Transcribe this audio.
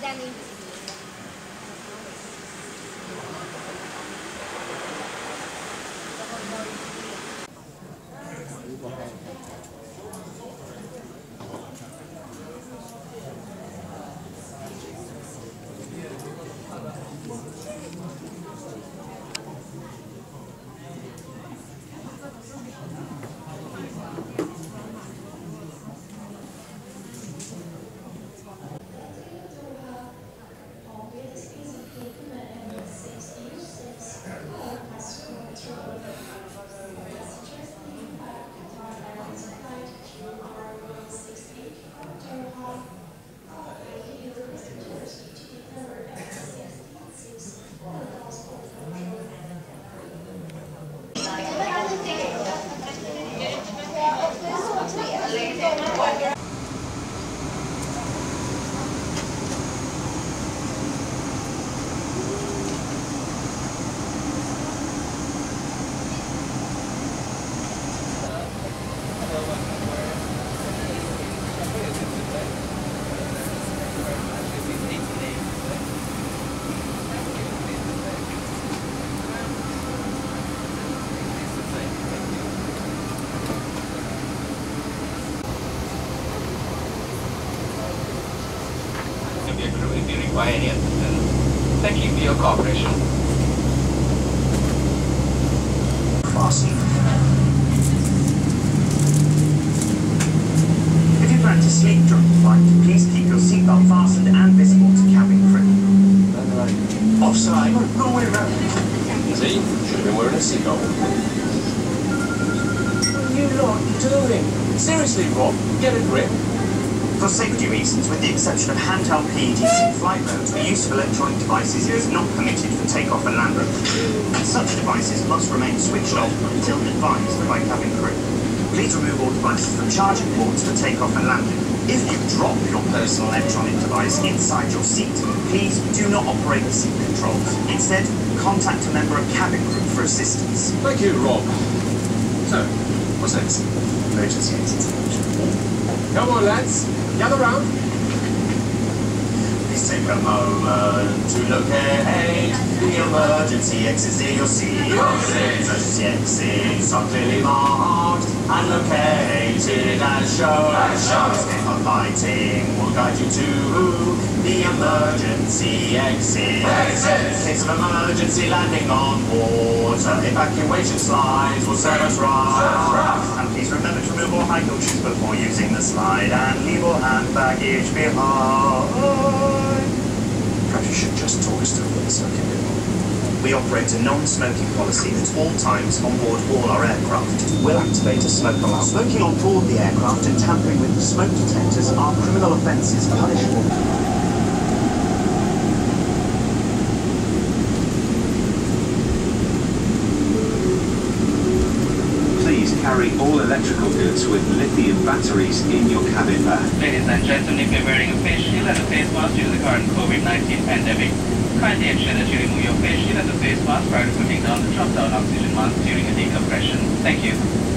在那一 require any assistance. Thank you for your cooperation. Crossing. If you plan to sleep during the flight, please keep your seatbelt fastened and visible to cabin crew. Offside. Wrong way around. See? Should have been wearing a seatbelt. What are you lot doing? Seriously, Rob, get a grip. For safety reasons, with the exception of handheld PEDC flight modes, the use of electronic devices is not permitted for takeoff and landing. Such devices must remain switched off until advised by cabin crew. Please remove all devices from charging ports for takeoff and landing. If you drop your personal electronic device inside your seat, please do not operate the seat controls. Instead, contact a member of cabin crew for assistance. Thank you, Rob. So, what's next? Emergency exit. Come on, lads. Gather round. Please take a moment to locate the emergency exits near your seat. Emergency exits are clearly marked and located as shown. Escape on lighting will guide you to the emergency exit. In case of emergency landing on water, evacuation slides will serve us right. And please remember to remove all high heel shoes before using the slide and leave all hand baggage behind. You should just talk us through what the smoking We operate a non-smoking policy at all times on board all our aircraft. We'll activate a smoke alarm. Smoking on board the aircraft and tampering with the smoke detectors are criminal offences punishable. Electrical goods with lithium batteries in your cabin bag. Ladies and gentlemen, if you're wearing a face shield and a face mask due to the current COVID-19 pandemic, kindly ensure that you remove your face shield and the face mask prior to putting down the drop-down oxygen mask during a decompression. Thank you.